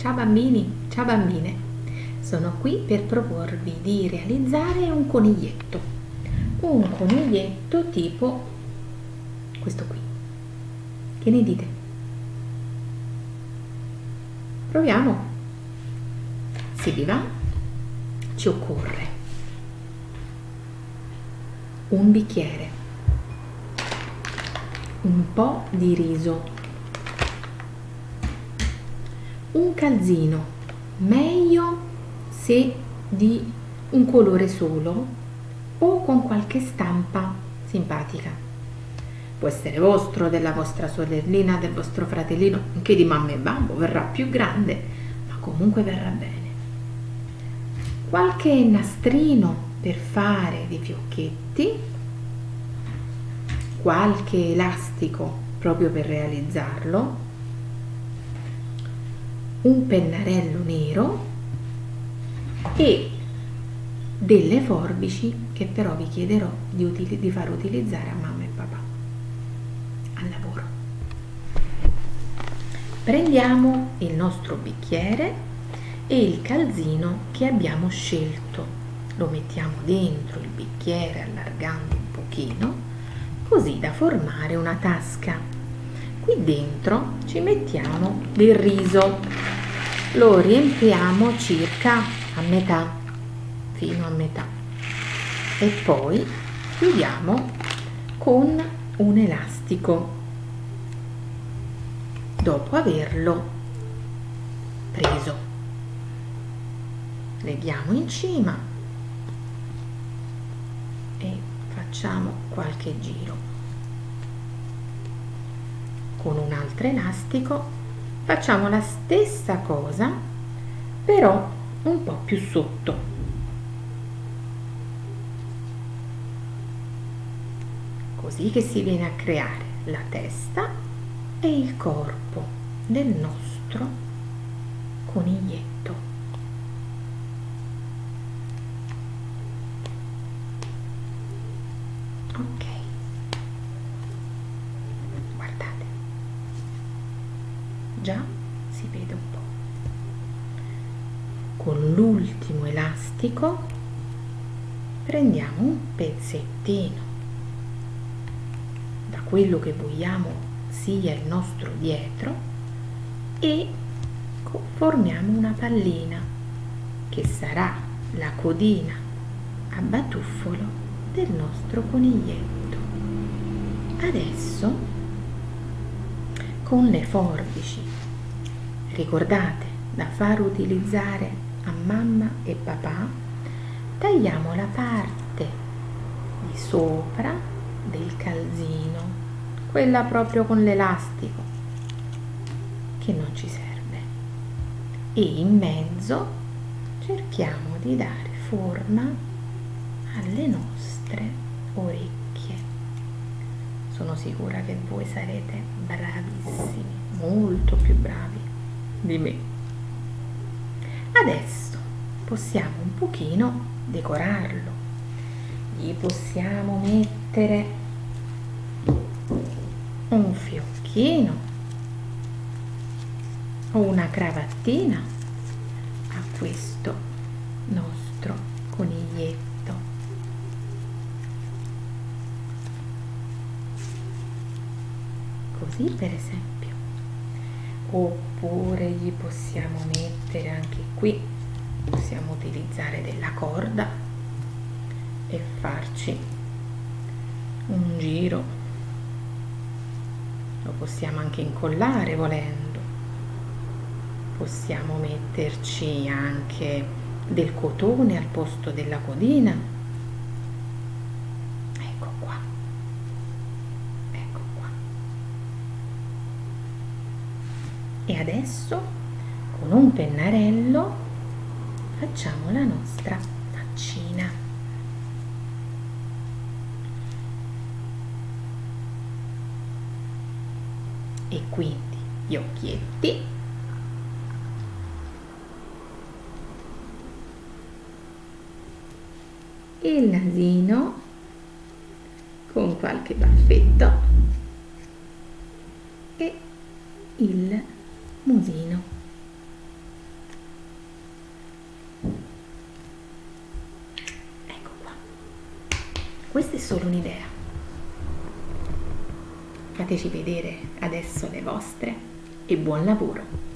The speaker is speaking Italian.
Ciao bambini, ciao bambine. Sono qui per proporvi di realizzare un coniglietto. Un coniglietto tipo questo qui. Che ne dite? Proviamo. Si vi va? Ci occorre un bicchiere, un po' di riso, un calzino, meglio se di un colore solo o con qualche stampa simpatica. Può essere vostro, della vostra sorellina, del vostro fratellino, anche di mamma e babbo, verrà più grande, ma comunque verrà bene. Qualche nastrino per fare dei fiocchetti, qualche elastico proprio per realizzarlo, un pennarello nero e delle forbici che però vi chiederò di, di far utilizzare a mamma e papà. Al lavoro. Prendiamo il nostro bicchiere e il calzino che abbiamo scelto. Lo mettiamo dentro il bicchiere allargando un pochino così da formare una tasca. Qui dentro ci mettiamo del riso lo riempiamo circa a metà fino a metà. E poi chiudiamo con un elastico. Dopo averlo preso leghiamo in cima facciamo qualche giro con un altro elastico facciamo la stessa cosa però un po' più sotto. Così che si viene a creare la testa e il corpo del nostro coniglietto. Ok già si vede un po' con l'ultimo elastico prendiamo un pezzettino da quello che vogliamo sia il nostro dietro e formiamo una pallina che sarà la codina a batuffolo del nostro coniglietto. Adesso con le forbici, ricordate da far utilizzare a mamma e papà, tagliamo la parte di sopra del calzino, quella proprio con l'elastico che non ci serve. E in mezzo cerchiamo di dare forma alle nostre orecchie. Sono sicura che voi sarete bravissimi, molto più bravi di me. Adesso possiamo un pochino decorarlo. Gli possiamo mettere un fiocchino o una cravattina a questo così per esempio. Oppure gli possiamo mettere anche qui possiamo utilizzare della corda e farci un giro. Lo possiamo anche incollare volendo. Possiamo metterci anche del cotone al posto della codina e adesso con un pennarello facciamo la nostra faccina. E quindi gli occhietti. Il nasino con qualche baffetto. E il Musino. Ecco qua. Questa è solo un'idea. Fateci vedere adesso le vostre e buon lavoro!